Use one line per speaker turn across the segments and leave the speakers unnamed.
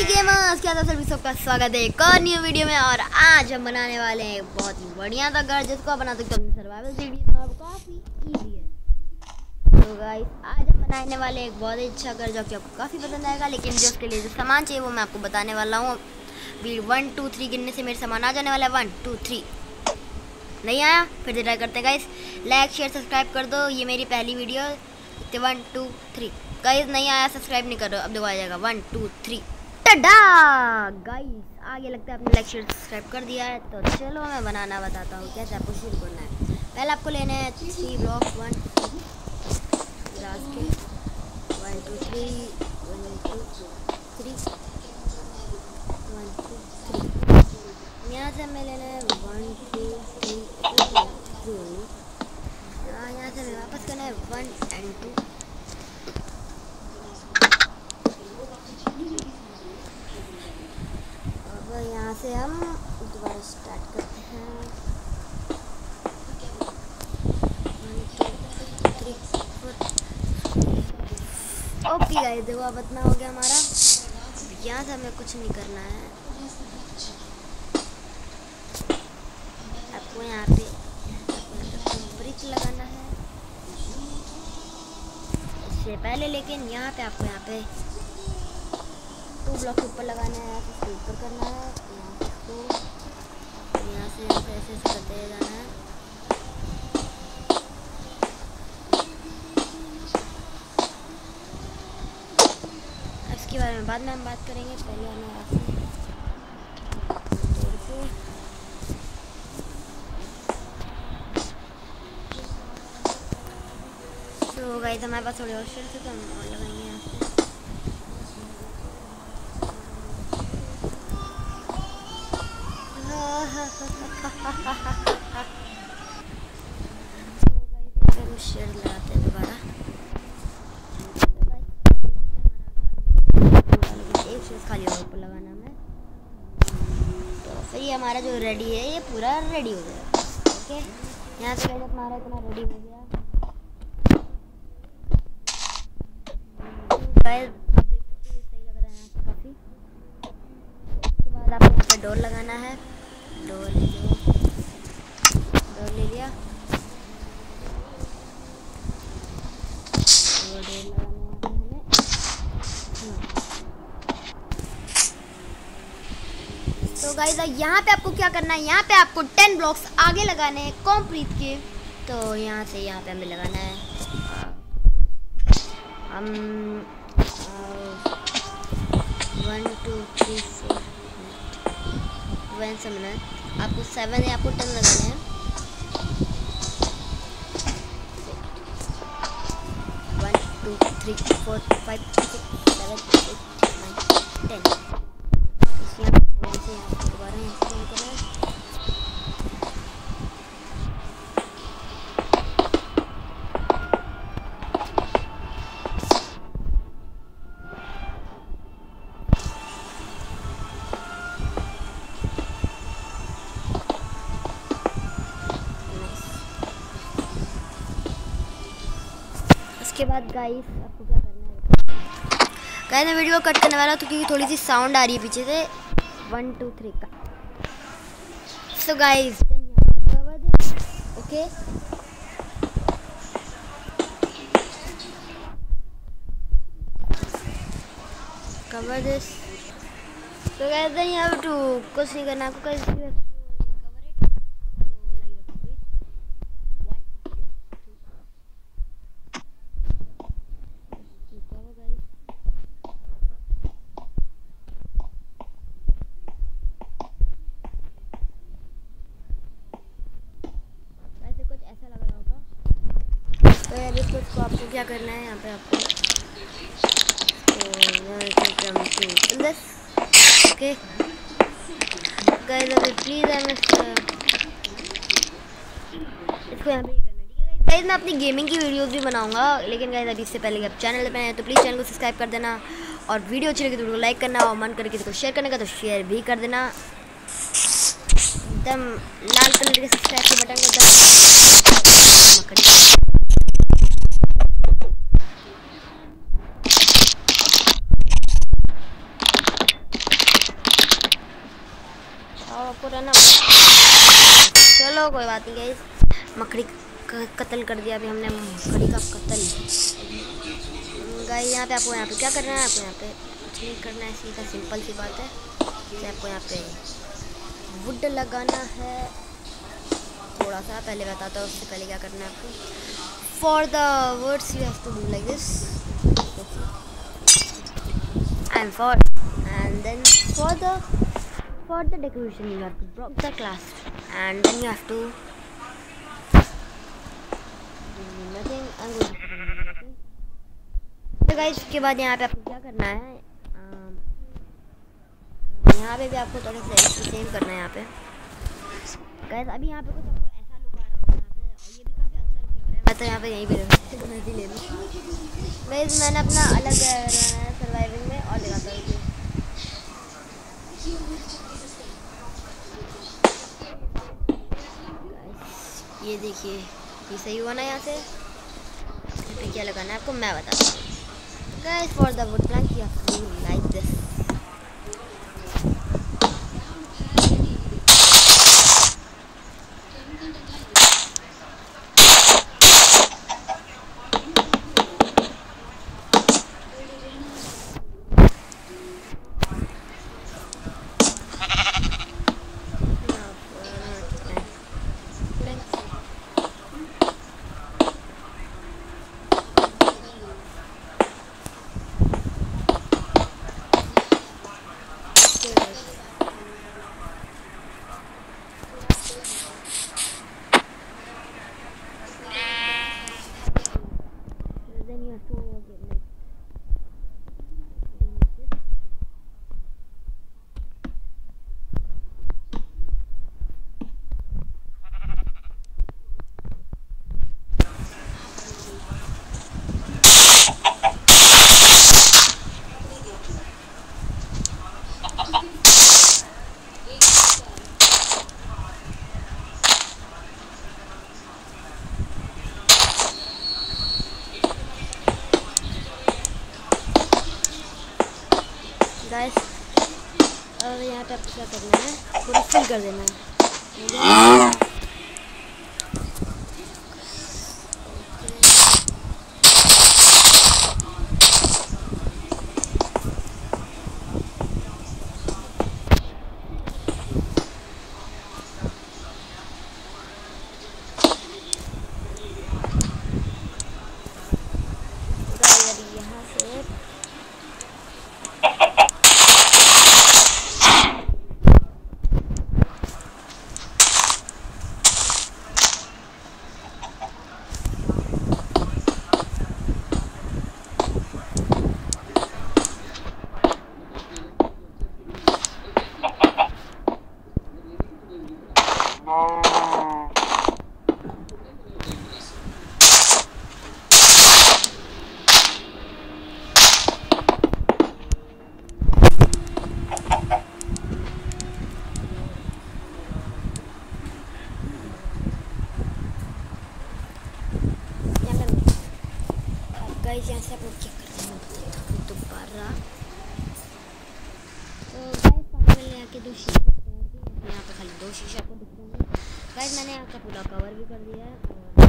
Hello gamers, क्या था सभी सबका स्वागत है एक और न्यू वीडियो में, और आज हम बनाने वाले हैं बहुत ही बढ़िया था घर, जिसको बना सकते हो सर्वाइवल सीरीज़ और काफ़ी इजी है। तो गाइस आज हम बनाने वाले एक बहुत ही अच्छा घर, जो कि आपको काफ़ी पसंद आएगा, लेकिन जो उसके लिए जो सामान चाहिए, वो मैं आपको बताने वाला हूँ। वन टू थ्री गिनने से मेरे सामान आ जाने वाला है। वन टू थ्री नहीं आया? फिर ट्राई करते हैं गाइस लाइक शेयर सब्सक्राइब कर दो। ये मेरी पहली video one two three guys नहीं आया सब्सक्राइब नहीं कर रहे अब देखो आ जाएगा। वन टू थ्री गाइस आगे लगता है आपने लाइक सब्सक्राइब कर दिया है तो चलो मैं बनाना बताता हूँ कैसे आपको शुरू करना है। पहले आपको लेने हैं थ्री ब्लॉक वन के। One two three one two three one two three यहाँ से हमें लेना है वन टू थ्री टू यहाँ से हमें वापस करना है वन एंड टू यहाँ से हम दोबारा स्टार्ट करते हैं। ओके गाइस देखो अब इतना हो गया हमारा यहाँ से हमें कुछ नहीं करना है आपको यहाँ पे ब्रिक लगाना है इससे पहले लेकिन यहाँ पे आपको यहाँ पे टू ब्लॉक ऊपर लगाना है ऊपर करना है इसको यहाँ से यहाँ से ऐसे करते जाना है। इसके बारे में बाद में हम बात करेंगे, पहले हमें से तो गाइस हमारे पास थोड़ी और शेर थे तो हम और लगाएँगे यहाँ से। तो हमारा जो रेडी है ये पूरा रेडी हो गया ओके यहाँ से पहले हमारा इतना रेडी हो गया सही लग रहा है काफ़ी उसके बाद आपको डोर लगाना है। डोर ले लो डोर ले लिया तो गाइस यहाँ पे आपको क्या करना है? यहाँ पे आपको टेन ब्लॉक्स आगे लगाने हैं कॉम्प्लीट के। तो यहाँ से यहाँ पे हमें लगाना है। हम one two three four one समझना आपको सेवन या आपको टेन लगाने हैं। One two three four five six seven eight nine ten बाद गाइस आपको क्या करना है? गाइस मैं वीडियो कट करने वाला हूँ तो क्योंकि थोड़ी सी साउंड आ रही है पीछे से। वन टू थ्री का so guys okay cover this तो guys then you have to कुछ नहीं करना आपको कवर तो इसको आपको क्या करना है यहाँ पे आपको? प्लीज़ मैं है अपनी गेमिंग की वीडियोस भी बनाऊँगा, लेकिन गाइस अभी इससे पहले आप चैनल पे आए तो प्लीज़ चैनल को सब्सक्राइब कर देना और वीडियो अच्छी लगी तो लाइक करना और मन करके तो शेयर करने का तो शेयर भी कर देना। एकदम लाल कलर के सब्सक्राइब के बटन को आपको रहना चलो, कोई बात नहीं गई मकड़ी कत्ल कर दिया अभी हमने, मकड़ी का कत्ल। गाई यहाँ पे आपको यहाँ पे क्या करना है? आपको यहाँ पे कुछ नहीं करना है, सीधा सिंपल सी बात है। आपको यहाँ पे वुड लगाना है। थोड़ा सा पहले बताता हूँ, उससे पहले क्या करना है आपको। For the words you have to do like this and for and then for the for the decoration, you have to block the class and then you have to nothing I'm going to तो guys उसके बाद यहाँ पे आपको क्या करना है? यहाँ पे भी आपको थोड़ा सा सेम करना है यहाँ पे। गाइस अभी यहाँ पे कुछ आपको ऐसा लुक आ रहा होगा यहाँ पे, और ये भी काफ़ी अच्छा लुक लग रहा है। मैं तो यहाँ पे यहीं पे भी ले लूँ गाइस मैंने अपना अलग सर्वाइविंग में, और लगाता हूँ। ये देखिए, ये सही हुआ ना यहाँ से? क्या लगाना है? आपको मैं बताता हूँ। Guys for the wood have like this guys और यहाँ पे आपको क्या करना है पूरा फिल कर देना है गाइस यहाँ से आप लोग क्या करते हैं दोबारा तो गाइस पागल यहाँ के दो शीशे यहाँ पे खाली दो शीशे आपको दिख हैं गाइस मैंने यहाँ का पूरा कवर भी कर दिया है और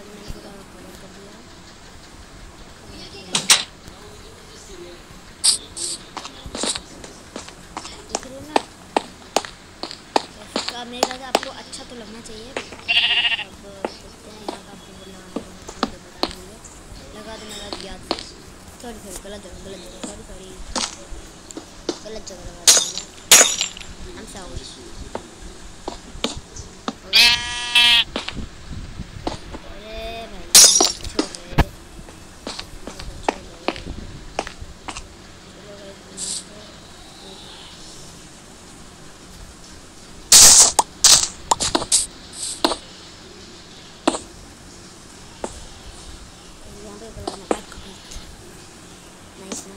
मैंने पूरा कवर कर दिया है हो मेरे आपको अच्छा तो लगना चाहिए अब देखते हैं यहाँ का आपको बनाना लगा देना याद याद से सॉरी सॉरी गलत जगह गलत जगह सॉरी सॉरी गलत जगह लगा देना हम सॉरी अरे भाई छोड़ रहे छोड़ रहे चलो भाई यहाँ पे बनाना बैक कंप्लीट नाइस ना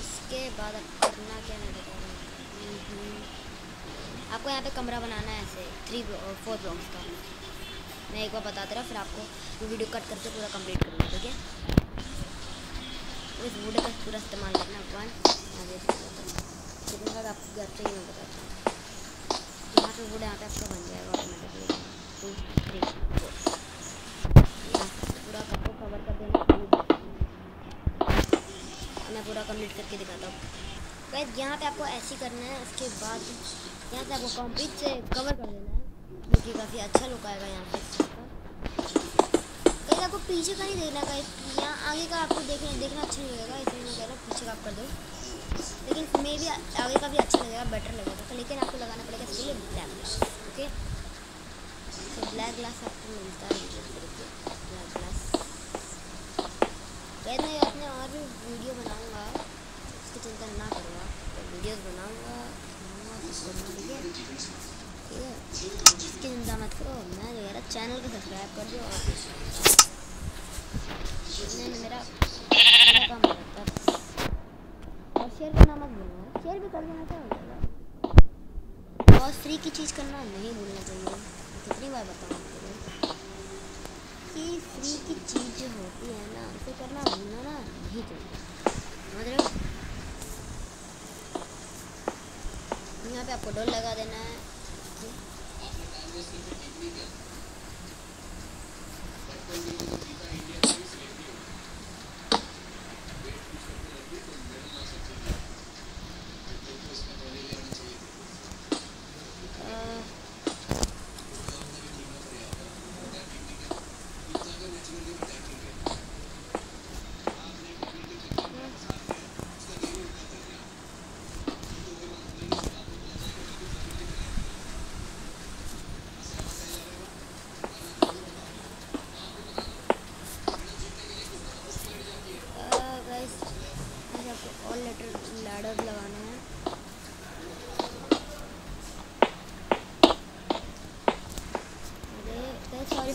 उसके बाद अब करना क्या मैं बता रहा हूँ आपको यहाँ पे कमरा बनाना है ऐसे थ्री फोर ब्लॉक्स का। मैं एक बार बताते रहा, फिर आपको वीडियो कट करके पूरा कंप्लीट करूँगा, ठीक है? इस वुड का पूरा इस्तेमाल करना वन यहाँ कितने आपको घर पे ही मैं बताता हूँ। यहाँ पे वुड यहाँ पे आपका बन जाएगा ऑटोमेटिकली टू थ्री फोर पूरा कवर कर देना। मैं पूरा कंप्लीट करके दिखाता हूँ। गैस यहाँ पे आपको ऐसे करना है, उसके बाद यहाँ से आपको कंप्लीट से कवर कर देना है, जो कि काफ़ी अच्छा लुक आएगा यहाँ पे। गैस आपको पीछे का नहीं देखना गैस यहाँ आगे का आपको देखना देखना अच्छा नहीं लगेगा, इसलिए मैं कह रहा पीछे का आप कर दो। लेकिन मे भी आगे का भी अच्छा लगेगा बेटर लगेगा तो लेकिन आपको लगाना पड़ेगा इसके लिए ब्लैक ग्लास ओके तो ब्लैक ग्लास आपको मिलता है ब्लैक ग्लास मैं अपने और भी वीडियो बनाऊँगा। उसकी चिंता ना करूँगा। तो वीडियोस बनाऊँगा। ठीक है? ठीक है? इसकी चिंता मत करो। मैं जो है चैनल को सब्सक्राइब कर दो और मेरा हो शेयर करना मत भूलना। शेयर भी कर देना जाएगा बहुत फ्री की चीज़ करना नहीं भूलना चाहिए कितनी बार बताऊँ आपको कि फ्री की चीज़ जो होती है ना उसे करना भूलना ना नहीं चाहिए समझ रहे हो यहाँ पे डोल लगा देना है।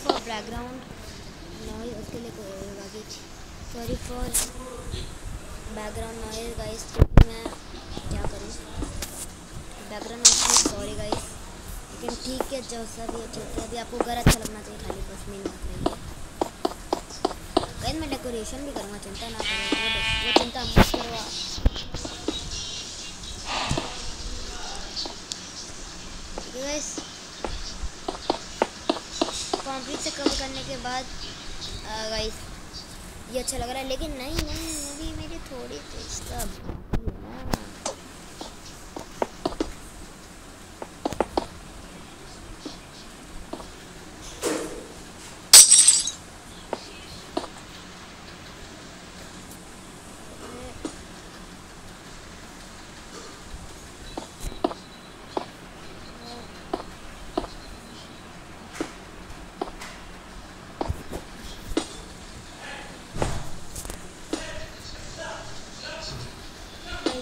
बैकग्राउंड नॉइज़ उसके लिए बाकी sorry for background noise guys मैं क्या करूँ? बैकग्राउंड नॉइज़ सॉरी गाइस लेकिन ठीक है, जो सा भी ठीक है अभी आपको घर अच्छा लगना चाहिए, खाली बस मेन बात नहीं है। गाइस मैं डेकोरेशन भी करूँगा चिंता ना करो वो चिंता मत करो गाइस कंप्लीट से कम करने के बाद गाइस ये अच्छा लग रहा है, लेकिन नहीं नहीं, अभी मेरी थोड़ी सी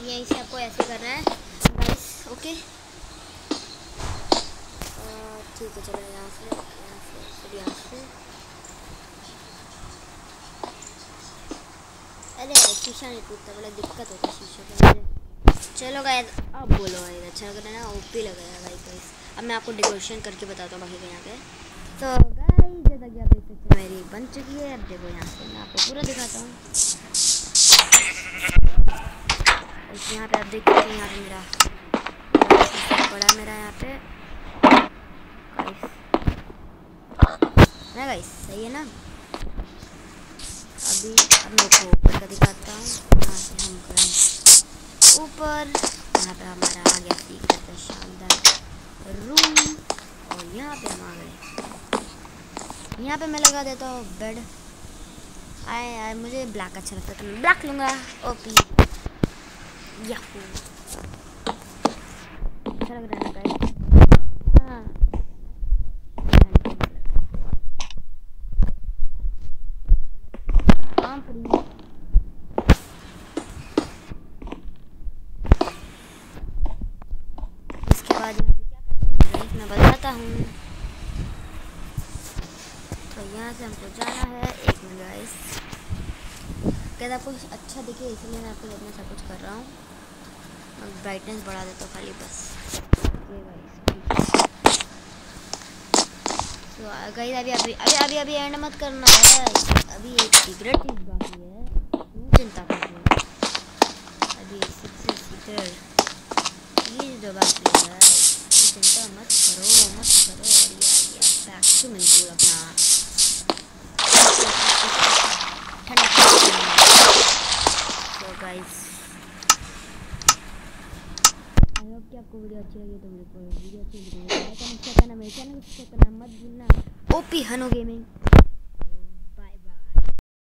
यहीं से आपको ऐसे करना है गाइस ओके ठीक है चलो यहाँ से यहाँ से फिर यहाँ से अरे शीशा नहीं टूटता बड़ा दिक्कत होता शीशे के चलो गाइस अब बोलो गाइस अच्छा लग रहा है ना? ओपी लग रहा है गाइस गाइस अब मैं आपको डेकोरेशन करके बताता हूँ बाकी यहाँ पे। तो गाइस जैसा कि आप देख सकते मेरी बन चुकी है। अब देखो यहाँ से मैं आपको पूरा दिखाता हूँ। यहाँ पे आप देख सकते हैं, यहाँ पे मेरा बड़ा मेरा यहाँ पे। गाइस सही है ना? अभी अब मैं को ऊपर का दिखाता हूँ। यहाँ से हम करें ऊपर। यहाँ पे हमारा आ गया सीक्रेट का शानदार रूम। और यहाँ पे हम आ गए। यहाँ पे मैं लगा देता हूँ बेड। आए आए, मुझे ब्लैक अच्छा लगता है तो मैं ब्लैक लूँगा। ओपी। याहू। अच्छा लग रहा हाँ इसके बाद यहाँ पे क्या करना है मैं बताता हूँ तो यहाँ से हमको जाना है। एक मिनट गाइस कहते आपको अच्छा दिखे, इसलिए मैं आपको इतना सब कुछ कर रहा हूँ। ब्राइटनेस बढ़ा देता हूँ खाली, बस। तो गई अभी अभी अभी अभी अभी एंड मत करना है अभी एक सीक्रेट चीज़ बाकी है। चिंता कर अभी सीक्रेट आपको वीडियो अच्छी लगी तो वीडियो को वीडियो अच्छी लाइक करना मेरे चैनल को सब्सक्राइब करना मत भूलना ओपी हनो गेमिंग।